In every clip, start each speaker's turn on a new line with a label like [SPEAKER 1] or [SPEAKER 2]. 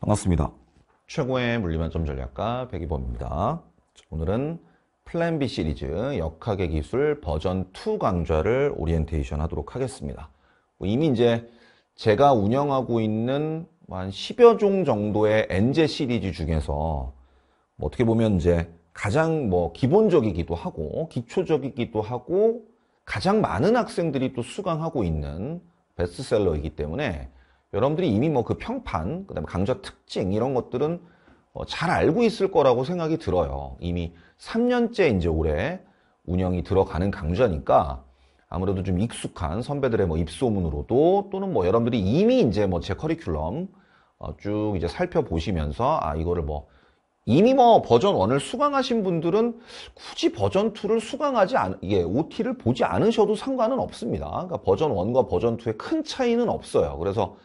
[SPEAKER 1] 반갑습니다. 최고의 물리만점 전략가 배기범입니다. 오늘은 플랜 B 시리즈 역학의 기술 버전 2 강좌를 오리엔테이션 하도록 하겠습니다. 뭐 이미 이제 제가 운영하고 있는 한 10여 종 정도의 N제 시리즈 중에서 뭐 어떻게 보면 이제 가장 뭐 기본적이기도 하고 기초적이기도 하고 가장 많은 학생들이 또 수강하고 있는 베스트셀러이기 때문에 여러분들이 이미 뭐 그 평판, 그 다음에 강좌 특징 이런 것들은 어 잘 알고 있을 거라고 생각이 들어요. 이미 3년째 이제 올해 운영이 들어가는 강좌니까 아무래도 좀 익숙한 선배들의 뭐 입소문으로도 또는 뭐 여러분들이 이미 이제 뭐 제 커리큘럼 어 쭉 이제 살펴보시면서 아 이거를 뭐 이미 뭐 버전 1을 수강하신 분들은 굳이 버전 2를 수강하지 않, 이게 OT를 보지 않으셔도 상관은 없습니다. 그러니까 버전 1과 버전 2의 큰 차이는 없어요. 그래서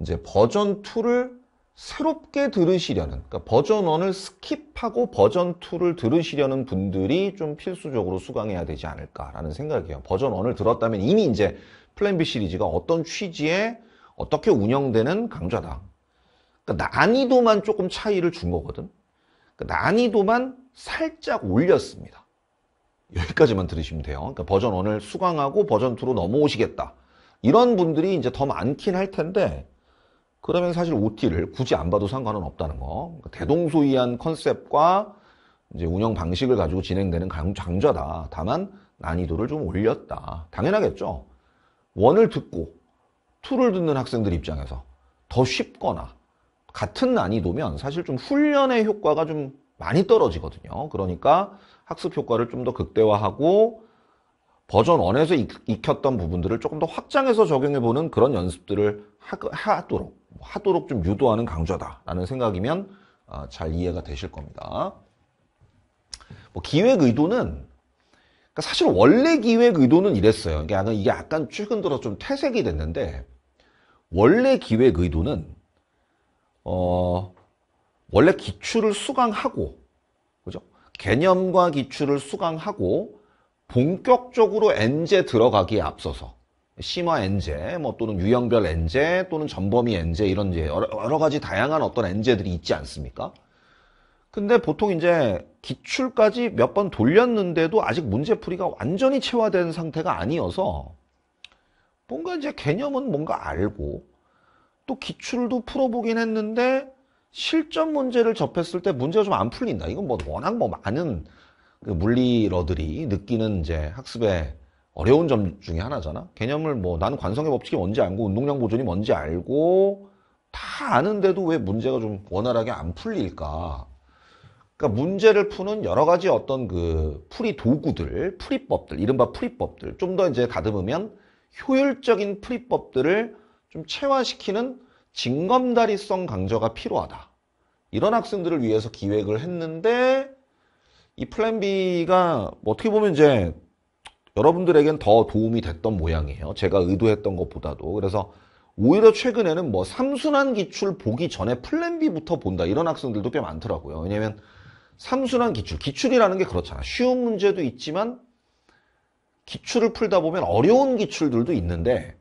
[SPEAKER 1] 이제 버전 2를 새롭게 들으시려는, 그러니까 버전 1을 skip하고 버전 2를 들으시려는 분들이 좀 필수적으로 수강해야 되지 않을까라는 생각이에요. 버전 1을 들었다면 이미 이제 플랜 B 시리즈가 어떤 취지에 어떻게 운영되는 강좌다. 그러니까 난이도만 조금 차이를 준 거거든. 그러니까 난이도만 살짝 올렸습니다. 여기까지만 들으시면 돼요. 그러니까 버전 1을 수강하고 버전 2로 넘어오시겠다. 이런 분들이 이제 더 많긴 할 텐데, 그러면 사실 OT를 굳이 안 봐도 상관은 없다는 거. 그러니까 대동소이한 컨셉과 이제 운영 방식을 가지고 진행되는 강좌다. 다만 난이도를 좀 올렸다. 당연하겠죠. 원을 듣고 투를 듣는 학생들 입장에서 더 쉽거나 같은 난이도면 사실 좀 훈련의 효과가 좀 많이 떨어지거든요. 그러니까 학습 효과를 좀 더 극대화하고 버전 1에서 익혔던 부분들을 조금 더 확장해서 적용해보는 그런 연습들을 하도록, 하도록 좀 유도하는 강좌다라는 생각이면 어, 잘 이해가 되실 겁니다. 뭐 기획 의도는 그러니까 사실 원래 기획 의도는 이랬어요. 이게 약간 최근 들어 좀 퇴색이 됐는데 원래 기획 의도는 어, 원래 기출을 수강하고, 그죠? 개념과 기출을 수강하고, 본격적으로 엔제 들어가기에 앞서서, 심화 엔제, 뭐 또는 유형별 엔제, 또는 전범위 엔제, 이런 이제 여러, 가지 다양한 어떤 엔제들이 있지 않습니까? 근데 보통 이제 기출까지 몇 번 돌렸는데도 아직 문제풀이가 완전히 체화된 상태가 아니어서 뭔가 이제 개념은 뭔가 알고 또 기출도 풀어보긴 했는데 실전 문제를 접했을 때 문제가 좀 안 풀린다. 이건 뭐 워낙 뭐 많은 그 물리러들이 느끼는 이제 학습의 어려운 점 중에 하나잖아. 개념을 뭐 나는 관성의 법칙이 뭔지 알고 운동량 보존이 뭔지 알고 다 아는데도 왜 문제가 좀 원활하게 안 풀릴까? 그러니까 문제를 푸는 여러 가지 어떤 그 풀이 도구들, 풀이법들, 이른바 풀이법들, 좀 더 이제 다듬으면 효율적인 풀이법들을 좀 체화시키는 징검다리성 강좌가 필요하다. 이런 학생들을 위해서 기획을 했는데 이 플랜 B가 뭐 어떻게 보면 이제 여러분들에겐 더 도움이 됐던 모양이에요. 제가 의도했던 것보다도. 그래서 오히려 최근에는 뭐 삼순환 기출 보기 전에 플랜 B부터 본다. 이런 학생들도 꽤 많더라고요. 왜냐면 삼순환 기출, 기출이라는 게 그렇잖아. 쉬운 문제도 있지만 기출을 풀다 보면 어려운 기출들도 있는데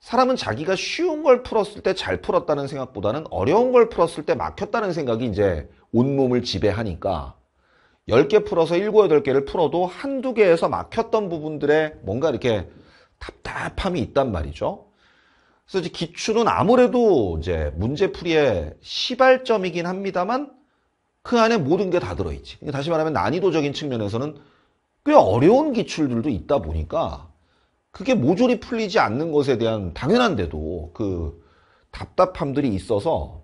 [SPEAKER 1] 사람은 자기가 쉬운 걸 풀었을 때 잘 풀었다는 생각보다는 어려운 걸 풀었을 때 막혔다는 생각이 이제 온몸을 지배하니까 10개 풀어서 7, 8개를 풀어도 한두 개에서 막혔던 부분들에 뭔가 이렇게 답답함이 있단 말이죠. 그래서 기출은 아무래도 이제 문제풀이의 시발점이긴 합니다만 그 안에 모든 게 다 들어있지. 다시 말하면 난이도적인 측면에서는 꽤 어려운 기출들도 있다 보니까 그게 모조리 풀리지 않는 것에 대한 당연한데도 그 답답함들이 있어서 그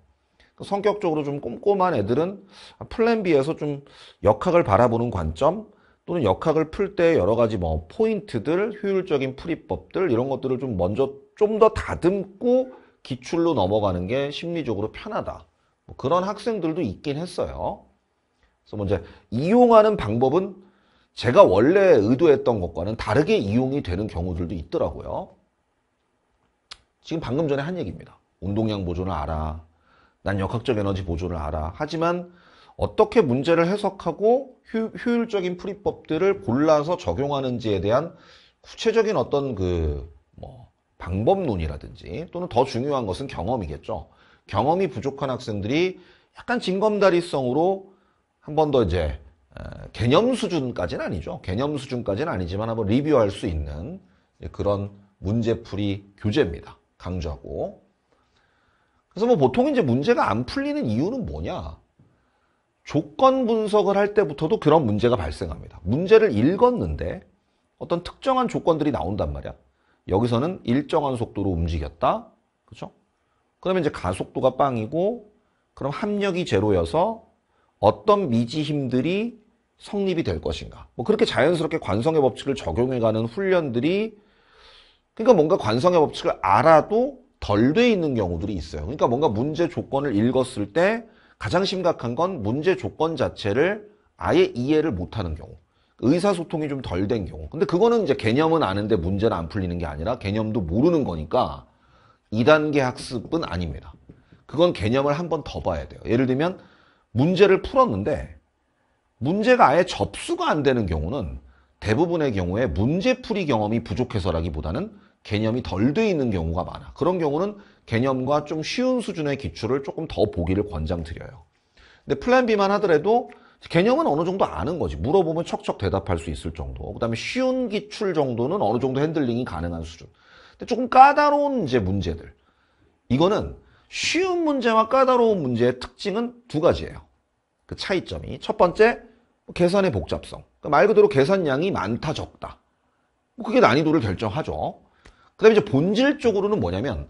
[SPEAKER 1] 성격적으로 좀 꼼꼼한 애들은 플랜 B에서 좀 역학을 바라보는 관점 또는 역학을 풀 때 여러 가지 뭐 포인트들, 효율적인 풀이법들 이런 것들을 좀 먼저 좀 더 다듬고 기출로 넘어가는 게 심리적으로 편하다. 뭐 그런 학생들도 있긴 했어요. 그래서 먼저 뭐 이용하는 방법은 제가 원래 의도했던 것과는 다르게 이용이 되는 경우들도 있더라고요. 지금 방금 전에 한 얘기입니다. 운동량 보존을 알아. 난 역학적 에너지 보존을 알아. 하지만 어떻게 문제를 해석하고 효, 효율적인 풀이법들을 골라서 적용하는지에 대한 구체적인 어떤 그 뭐 방법론이라든지 또는 더 중요한 것은 경험이겠죠. 경험이 부족한 학생들이 약간 징검다리성으로 한 번 더 이제 개념 수준까지는 아니죠. 개념 수준까지는 아니지만 한번 리뷰할 수 있는 그런 문제풀이 교재입니다. 강조하고. 그래서 뭐 보통 이제 문제가 안 풀리는 이유는 뭐냐? 조건 분석을 할 때부터도 그런 문제가 발생합니다. 문제를 읽었는데 어떤 특정한 조건들이 나온단 말이야. 여기서는 일정한 속도로 움직였다. 그죠? 그러면 이제 가속도가 빵이고 그럼 합력이 제로여서 어떤 미지 힘들이 성립이 될 것인가. 뭐 그렇게 자연스럽게 관성의 법칙을 적용해가는 훈련들이 그러니까 뭔가 관성의 법칙을 알아도 덜 돼 있는 경우들이 있어요. 그러니까 뭔가 문제 조건을 읽었을 때 가장 심각한 건 문제 조건 자체를 아예 이해를 못하는 경우. 의사소통이 좀 덜 된 경우. 근데 그거는 이제 개념은 아는데 문제는 안 풀리는 게 아니라 개념도 모르는 거니까 2단계 학습은 아닙니다. 그건 개념을 한 번 더 봐야 돼요. 예를 들면 문제를 풀었는데 문제가 아예 접수가 안 되는 경우는 대부분의 경우에 문제풀이 경험이 부족해서라기보다는 개념이 덜 돼 있는 경우가 많아. 그런 경우는 개념과 좀 쉬운 수준의 기출을 조금 더 보기를 권장드려요. 근데 플랜 B만 하더라도 개념은 어느 정도 아는 거지. 물어보면 척척 대답할 수 있을 정도. 그 다음에 쉬운 기출 정도는 어느 정도 핸들링이 가능한 수준. 근데 조금 까다로운 이제 문제들. 이거는 쉬운 문제와 까다로운 문제의 특징은 두 가지예요. 그 차이점이. 첫 번째, 계산의 복잡성. 그러니까 말 그대로 계산량이 많다, 적다. 뭐 그게 난이도를 결정하죠. 그 다음에 이제 본질적으로는 뭐냐면,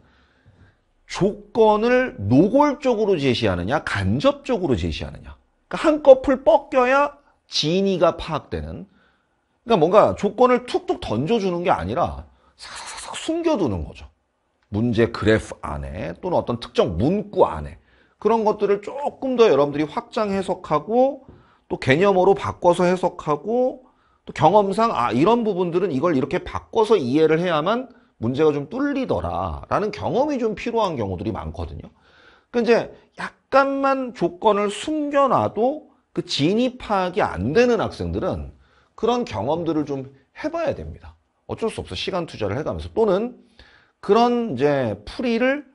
[SPEAKER 1] 조건을 노골적으로 제시하느냐, 간접적으로 제시하느냐. 그러니까 한꺼풀 뻗겨야 진위가 파악되는. 그러니까 뭔가 조건을 툭툭 던져주는 게 아니라 사사사삭 숨겨두는 거죠. 문제 그래프 안에 또는 어떤 특정 문구 안에 그런 것들을 조금 더 여러분들이 확장 해석하고 또 개념으로 바꿔서 해석하고 또 경험상 아 이런 부분들은 이걸 이렇게 바꿔서 이해를 해야만 문제가 좀 뚫리더라 라는 경험이 좀 필요한 경우들이 많거든요. 그 이제 약간만 조건을 숨겨놔도 그 진입 파악이 안 되는 학생들은 그런 경험들을 좀 해봐야 됩니다. 어쩔 수 없어. 시간 투자를 해가면서. 또는 그런 이제 풀이를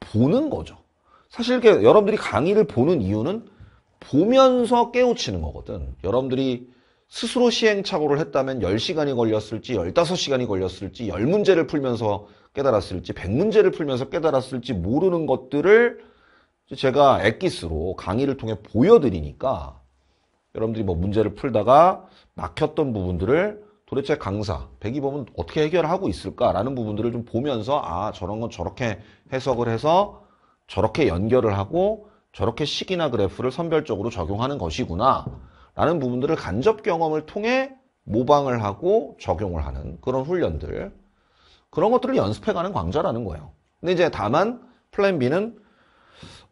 [SPEAKER 1] 보는 거죠. 사실 이렇게 여러분들이 강의를 보는 이유는 보면서 깨우치는 거거든. 여러분들이 스스로 시행착오를 했다면 10시간이 걸렸을지 15시간이 걸렸을지 10문제를 풀면서 깨달았을지 100문제를 풀면서 깨달았을지 모르는 것들을 제가 엑기스로 강의를 통해 보여드리니까 여러분들이 뭐 문제를 풀다가 막혔던 부분들을 도대체 강사, 백이범은 어떻게 해결하고 있을까라는 부분들을 좀 보면서 아 저런 건 저렇게 해석을 해서 저렇게 연결을 하고 저렇게 식이나 그래프를 선별적으로 적용하는 것이구나 라는 부분들을 간접 경험을 통해 모방을 하고 적용을 하는 그런 훈련들 그런 것들을 연습해가는 강좌라는 거예요. 근데 이제 다만 플랜 B는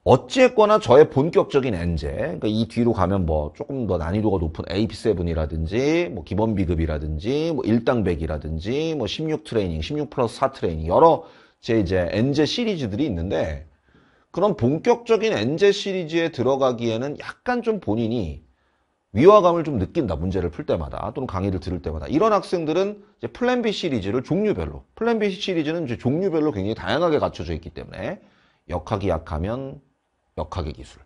[SPEAKER 1] 어찌했거나 저의 본격적인 N제, 그러니까 이 뒤로 가면 뭐 조금 더 난이도가 높은 AP7이라든지, 뭐 기본 비급이라든지, 뭐 일당백이라든지, 뭐 16 트레이닝, 16 플러스 4 트레이닝, 여러 제 이제 N제 시리즈들이 있는데, 그런 본격적인 N제 시리즈에 들어가기에는 약간 좀 본인이 위화감을 좀 느낀다. 문제를 풀 때마다 또는 강의를 들을 때마다. 이런 학생들은 이제 플랜 B 시리즈를 종류별로, 플랜 B 시리즈는 이제 종류별로 굉장히 다양하게 갖춰져 있기 때문에 역학이 약하면 역학의 기술,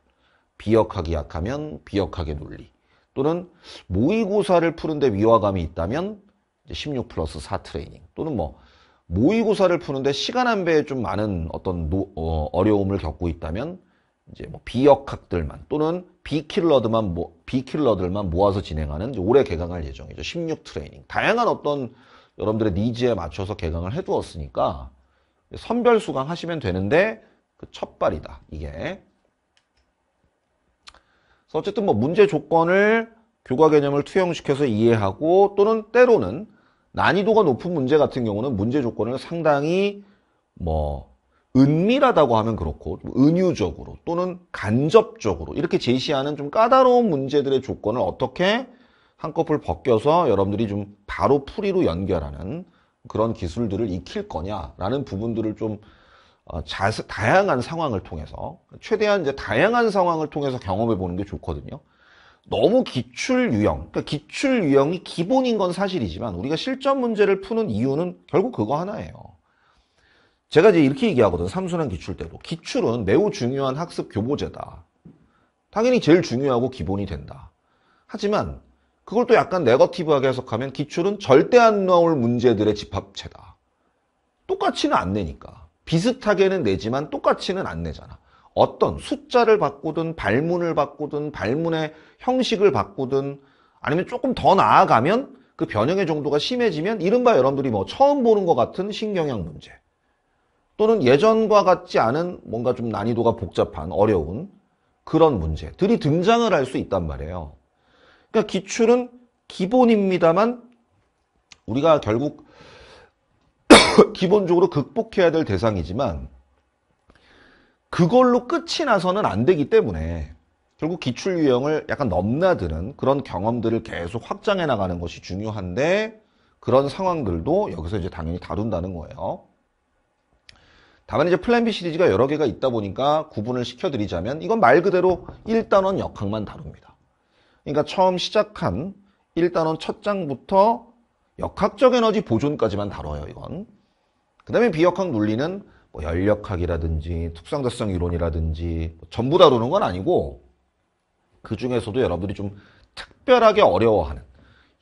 [SPEAKER 1] 비역학이 약하면 비역학의 논리, 또는 모의고사를 푸는데 위화감이 있다면 16 플러스 4 트레이닝, 또는 뭐 모의고사를 푸는데 시간 안배에 좀 많은 어떤 노, 어, 어려움을 겪고 있다면 이제 뭐 비역학들만 또는 비킬러들만 모, 비킬러들만 모아서 진행하는 올해 개강할 예정이죠. 16 트레이닝. 다양한 어떤 여러분들의 needs에 맞춰서 개강을 해 두었으니까 선별 수강 하시면 되는데 그 첫발이다. 이게. 그래서 어쨌든 뭐 문제 조건을 교과 개념을 투영시켜서 이해하고 또는 때로는 난이도가 높은 문제 같은 경우는 문제 조건을 상당히 뭐 은밀하다고 하면 그렇고 은유적으로 또는 간접적으로 이렇게 제시하는 좀 까다로운 문제들의 조건을 어떻게 한꺼풀 벗겨서 여러분들이 좀 바로 풀이로 연결하는 그런 기술들을 익힐 거냐라는 부분들을 좀 어, 자세, 다양한 상황을 통해서 최대한 이제 다양한 상황을 통해서 경험해 보는 게 좋거든요. 너무 기출 유형, 그러니까 기출 유형이 기본인 건 사실이지만 우리가 실전 문제를 푸는 이유는 결국 그거 하나예요. 제가 이제 이렇게 얘기하거든. 삼순환 기출 때도. 기출은 매우 중요한 학습 교보제다. 당연히 제일 중요하고 기본이 된다. 하지만 그걸 또 약간 네거티브하게 해석하면 기출은 절대 안 나올 문제들의 집합체다. 똑같이는 안 내니까. 비슷하게는 내지만 똑같이는 안 내잖아. 어떤 숫자를 바꾸든 발문을 바꾸든 발문의 형식을 바꾸든 아니면 조금 더 나아가면 그 변형의 정도가 심해지면 이른바 여러분들이 뭐 처음 보는 것 같은 신경향 문제 또는 예전과 같지 않은 뭔가 좀 난이도가 복잡한 어려운 그런 문제들이 등장을 할 수 있단 말이에요. 그러니까 기출은 기본입니다만 우리가 결국 기본적으로 극복해야 될 대상이지만 그걸로 끝이 나서는 안 되기 때문에 결국 기출 유형을 약간 넘나드는 그런 경험들을 계속 확장해 나가는 것이 중요한데 그런 상황들도 여기서 이제 당연히 다룬다는 거예요. 다만 이제 플랜 B 시리즈가 여러 개가 있다 보니까 구분을 시켜드리자면 이건 말 그대로 1단원 역학만 다룹니다. 그러니까 처음 시작한 1단원 첫 장부터 역학적 에너지 보존까지만 다뤄요, 이건. 그 다음에 비역학 논리는 뭐 연력학이라든지 특성대성 이론이라든지 뭐 전부 다루는 건 아니고 그 중에서도 여러분들이 좀 특별하게 어려워하는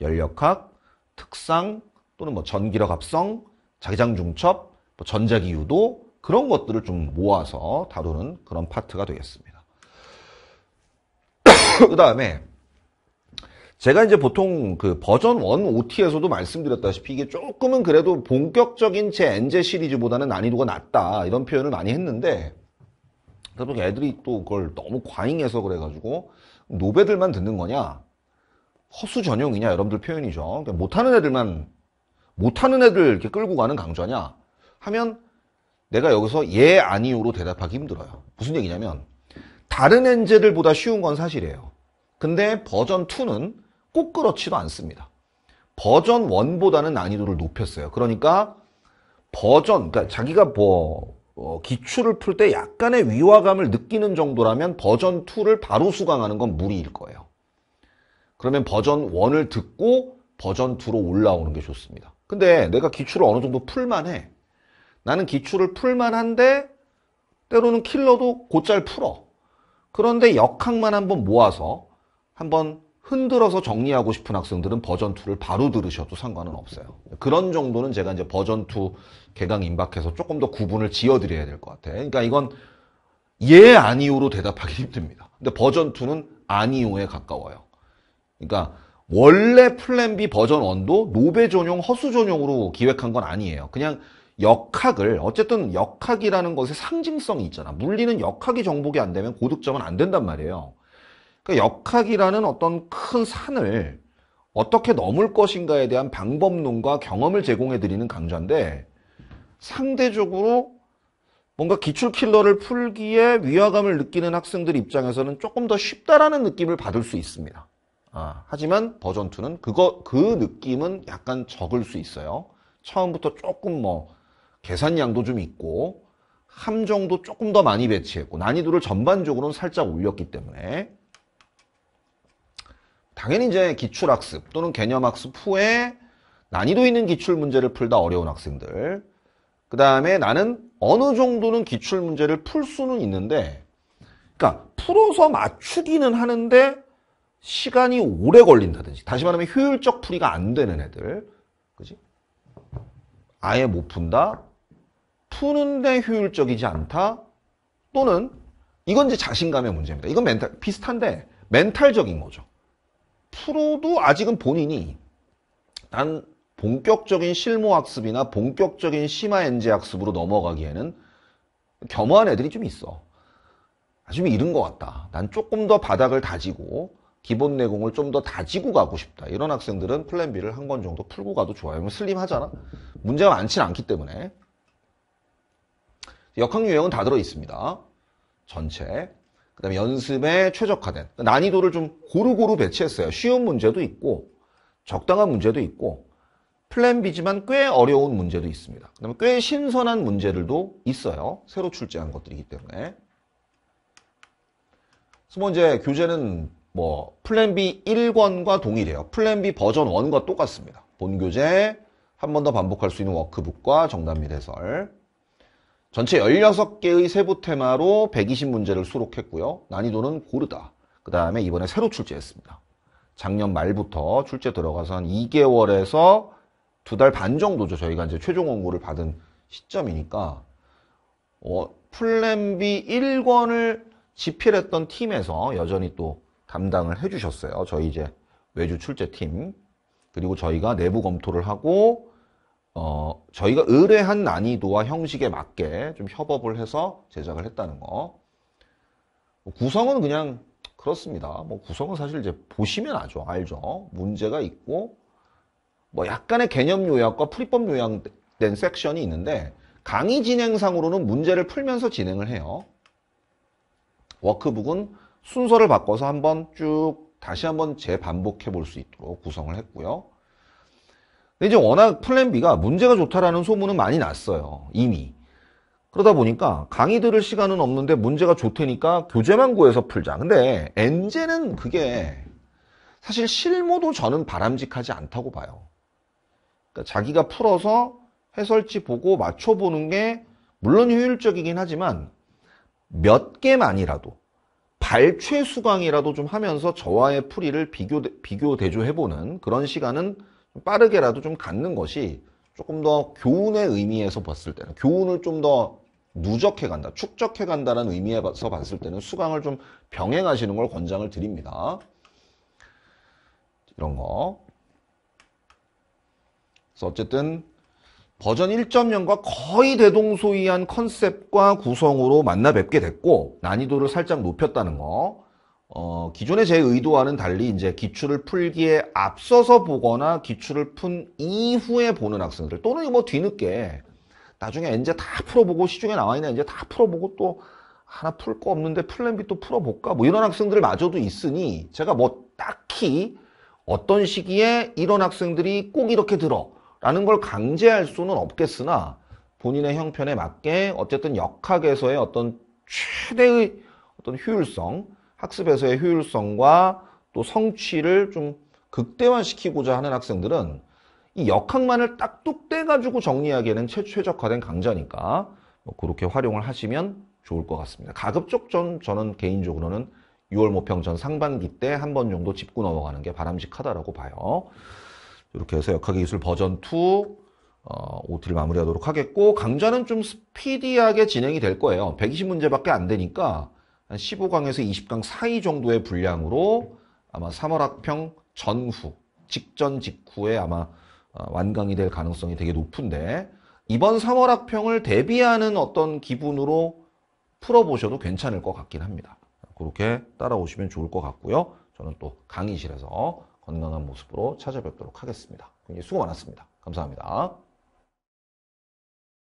[SPEAKER 1] 연력학, 특상 또는 뭐 전기력 합성, 자기장 중첩, 뭐 전자기 유도 그런 것들을 좀 모아서 다루는 그런 파트가 되겠습니다. 그 다음에 제가 이제 보통 그 버전 1 OT에서도 말씀드렸다시피 이게 조금은 그래도 본격적인 제 엔제 시리즈보다는 난이도가 낮다 이런 표현을 많이 했는데 그래도 애들이 또 그걸 너무 과잉해서 그래가지고 노베들만 듣는 거냐? 허수 전용이냐? 여러분들 표현이죠. 그러니까 못하는 애들만 못하는 애들 이렇게 끌고 가는 강좌냐? 하면 내가 여기서 예 아니오로 대답하기 힘들어요 무슨 얘기냐면 다른 N제들보다 쉬운 건 사실이에요 근데 버전 2는 꼭 그렇지도 않습니다. 버전 1보다는 난이도를 높였어요. 그러니까 버전, 그러니까 자기가 뭐 어, 기출을 풀 때 약간의 위화감을 느끼는 정도라면 버전 2를 바로 수강하는 건 무리일 거예요. 그러면 버전 1을 듣고 버전 2로 올라오는 게 좋습니다. 근데 내가 기출을 어느 정도 풀만해. 나는 기출을 풀만한데 때로는 킬러도 곧잘 풀어. 그런데 역학만 한번 모아서 한번 흔들어서 정리하고 싶은 학생들은 버전 2를 바로 들으셔도 상관은 없어요. 그런 정도는 제가 이제 버전 2 개강 임박해서 조금 더 구분을 지어드려야 될 것 같아요. 그러니까 이건 예, 아니오로 대답하기 힘듭니다. 근데 버전 2는 아니오에 가까워요. 그러니까 원래 플랜 B 버전 1도 노베 전용, 허수 전용으로 기획한 건 아니에요. 그냥 역학을 어쨌든 역학이라는 것의 상징성이 있잖아. 물리는 역학이 정복이 안 되면 고득점은 안 된단 말이에요. 그러니까 역학이라는 어떤 큰 산을 어떻게 넘을 것인가에 대한 방법론과 경험을 제공해 드리는 강좌인데 상대적으로 뭔가 기출 킬러를 풀기에 위화감을 느끼는 학생들 입장에서는 조금 더 쉽다라는 느낌을 받을 수 있습니다. 아, 하지만 버전 2는 그거 그 느낌은 약간 적을 수 있어요. 처음부터 조금 뭐 계산량도 좀 있고 함정도 조금 더 많이 배치했고 난이도를 전반적으로는 살짝 올렸기 때문에 당연히 이제 기출학습 또는 개념학습 후에 난이도 있는 기출 문제를 풀다 어려운 학생들. 그 다음에 나는 어느 정도는 기출 문제를 풀 수는 있는데 그러니까 풀어서 맞추기는 하는데 시간이 오래 걸린다든지 다시 말하면 효율적 풀이가 안 되는 애들. 그지? 아예 못 푼다 푸는데 효율적이지 않다 또는 이건 이제 자신감의 문제입니다 이건 멘탈 비슷한데 멘탈적인 거죠 프로도 아직은 본인이 난 본격적인 실무 학습이나 본격적인 심화 엔제 학습으로 넘어가기에는 겸허한 애들이 좀 있어. 좀 이른 것 같다. 난 조금 더 바닥을 다지고 기본 내공을 좀 더 다지고 가고 싶다. 이런 학생들은 플랜 B를 한 권 정도 풀고 가도 좋아요. 슬림하잖아. 문제가 많지는 않기 때문에. 역학 유형은 다 들어 있습니다. 전체. 그 다음에 연습에 최적화된 난이도를 좀 고루고루 배치했어요. 쉬운 문제도 있고 적당한 문제도 있고 플랜 B지만 꽤 어려운 문제도 있습니다. 그 다음에 꽤 신선한 문제들도 있어요. 새로 출제한 것들이기 때문에 그래서 뭐 이제 교재는 뭐 플랜 B 1권과 동일해요. 플랜 B 버전 1과 똑같습니다. 본 교재 한 번 더 반복할 수 있는 워크북과 정답 및 해설 전체 16개의 세부 테마로 120문제를 수록했고요. 난이도는 고르다. 그 다음에 이번에 새로 출제했습니다. 작년 말부터 출제 들어가서 한 2개월에서 두 달 반 정도죠. 저희가 이제 최종 원고를 받은 시점이니까 어, 플랜 B 1권을 집필했던 팀에서 여전히 또 담당을 해주셨어요. 저희 이제 외주 출제팀 그리고 저희가 내부 검토를 하고 어, 저희가 의뢰한 난이도와 형식에 맞게 좀 협업을 해서 제작을 했다는 거. 뭐 구성은 그냥 그렇습니다. 뭐 구성은 사실 이제 보시면 아죠. 알죠. 문제가 있고 뭐 약간의 개념 요약과 풀이법 요약된 섹션이 있는데 강의 진행상으로는 문제를 풀면서 진행을 해요. 워크북은 순서를 바꿔서 한번 쭉 다시 한번 재반복해 볼 수 있도록 구성을 했고요. 근데 이제 워낙 플랜 B가 문제가 좋다라는 소문은 많이 났어요. 이미. 그러다 보니까 강의 들을 시간은 없는데 문제가 좋다니까 교재만 구해서 풀자. 근데 엔제는 그게 사실 실무도 저는 바람직하지 않다고 봐요. 그러니까 자기가 풀어서 해설지 보고 맞춰보는 게 물론 효율적이긴 하지만 몇 개만이라도 발췌 수강이라도 좀 하면서 저와의 풀이를 비교, 비교 대조해보는 그런 시간은 빠르게라도 좀 갖는 것이 조금 더 교훈의 의미에서 봤을 때는 교훈을 좀 더 누적해 간다, 축적해 간다는 의미에서 봤을 때는 수강을 좀 병행하시는 걸 권장을 드립니다. 이런 거. 그래서 어쨌든 버전 1.0과 거의 대동소이한 컨셉과 구성으로 만나 뵙게 됐고 난이도를 살짝 높였다는 거. 어, 기존의 제 의도와는 달리 이제 기출을 풀기에 앞서서 보거나 기출을 푼 이후에 보는 학생들 또는 뭐 뒤늦게 나중에 이제 다 풀어보고 시중에 나와 있는 이제 다 풀어보고 또 하나 풀 거 없는데 플랜 B 또 풀어볼까? 뭐 이런 학생들 마저도 있으니 제가 뭐 딱히 어떤 시기에 이런 학생들이 꼭 이렇게 들어 라는 걸 강제할 수는 없겠으나 본인의 형편에 맞게 어쨌든 역학에서의 어떤 최대의 어떤 효율성 학습에서의 효율성과 또 성취를 좀 극대화시키고자 하는 학생들은 이 역학만을 딱뚝 떼 가지고 정리하기에는 최, 최적화된 강좌니까 뭐 그렇게 활용을 하시면 좋을 것 같습니다. 가급적 전, 저는 개인적으로는 6월 모평 전 상반기 때 한 번 정도 짚고 넘어가는 게 바람직하다라고 봐요. 이렇게 해서 역학의 기술 버전 2 어, OT를 마무리하도록 하겠고 강좌는 좀 스피디하게 진행이 될 거예요. 120문제밖에 안 되니까 한 15강에서 20강 사이 정도의 분량으로 아마 3월 학평 전후, 직전 직후에 아마 어, 완강이 될 가능성이 되게 높은데 이번 3월 학평을 대비하는 어떤 기분으로 풀어보셔도 괜찮을 것 같긴 합니다. 그렇게 따라오시면 좋을 것 같고요. 저는 또 강의실에서 건강한 모습으로 찾아뵙도록 하겠습니다. 수고 많았습니다. 감사합니다.